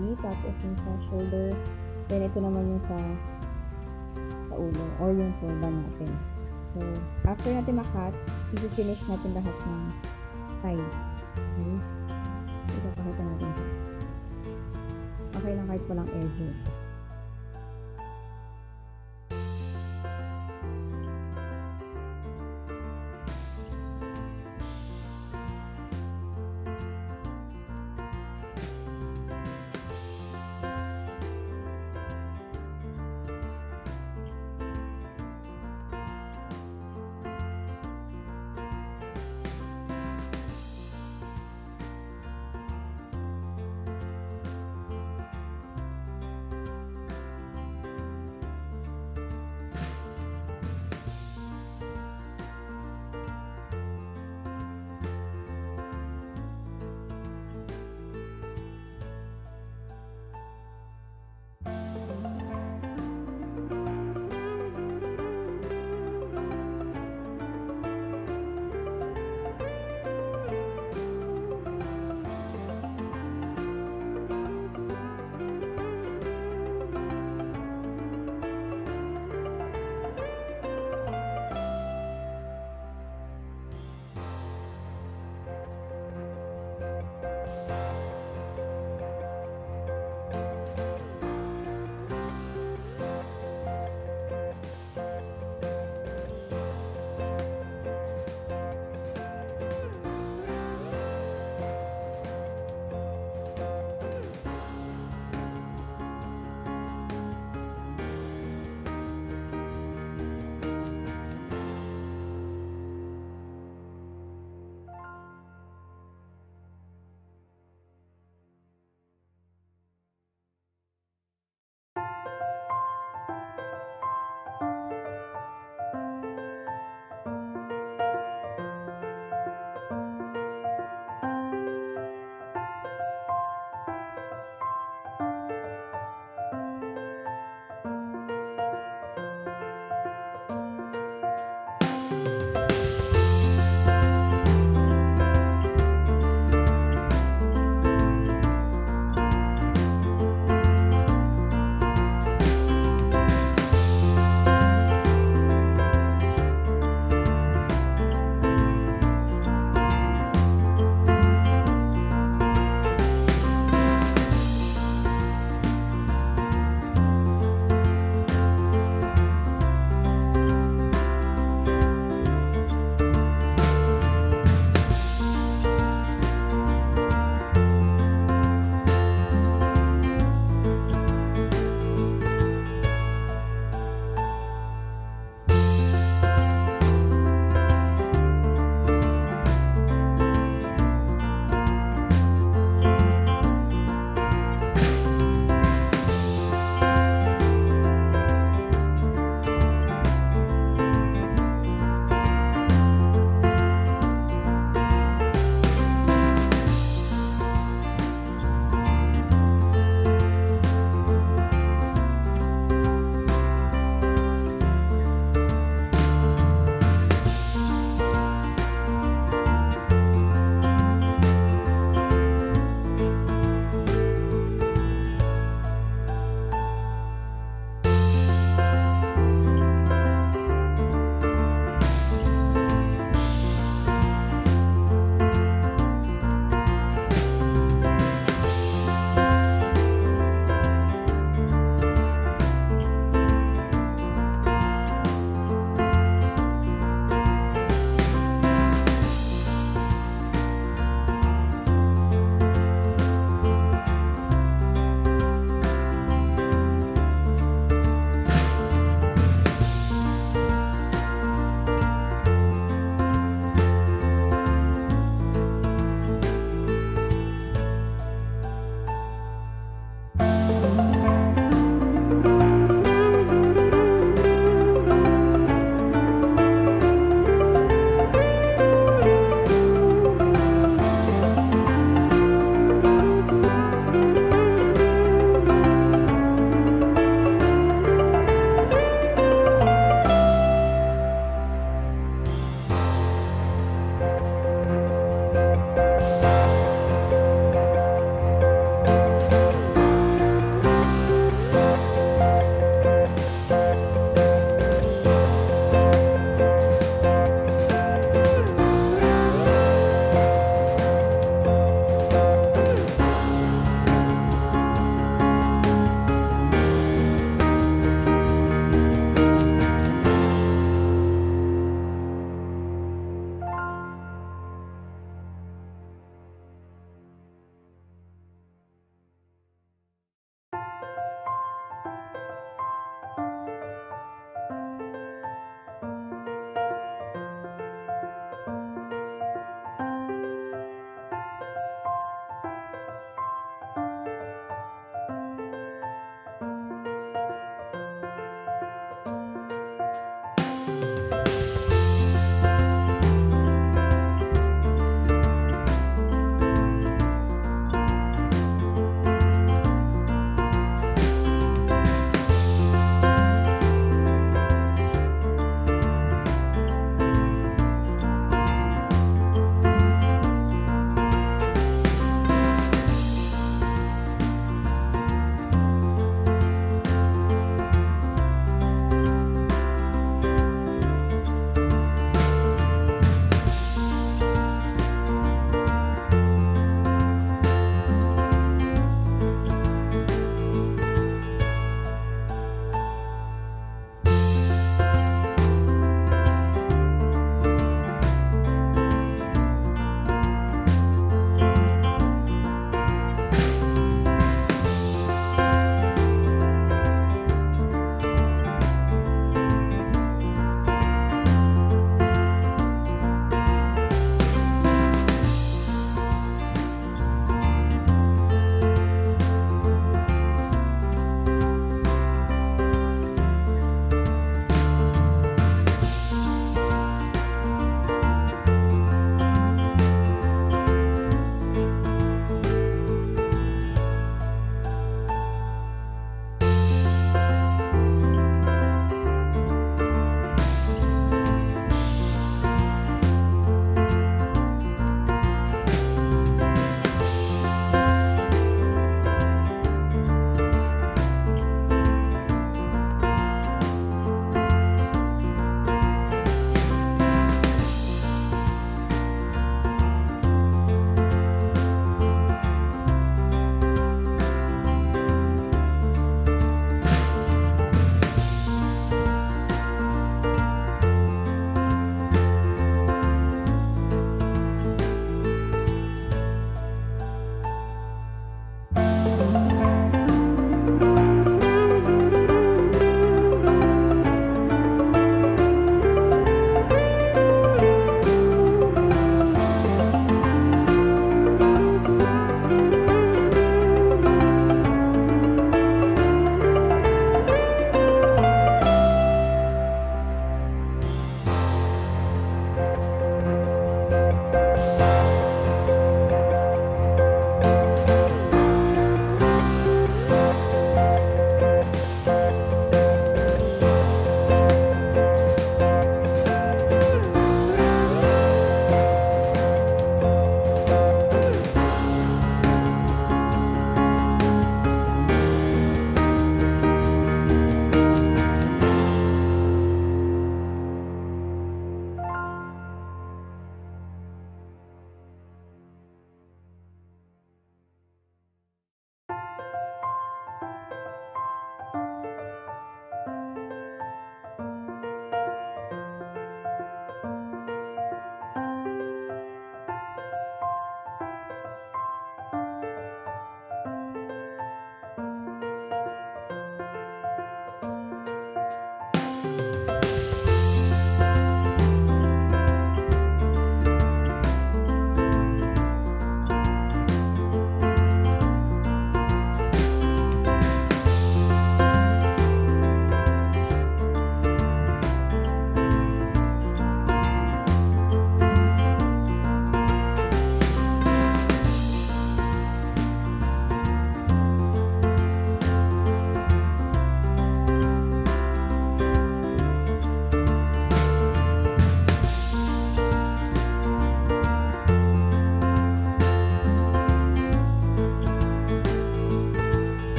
body, tapos yung sa shoulder, then ito naman yung sa sa ulo, or yung turban natin. So, after natin makat, i-finish natin lahat ng sides. Okay? Ipapakita natin. Okay lang kahit walang edges.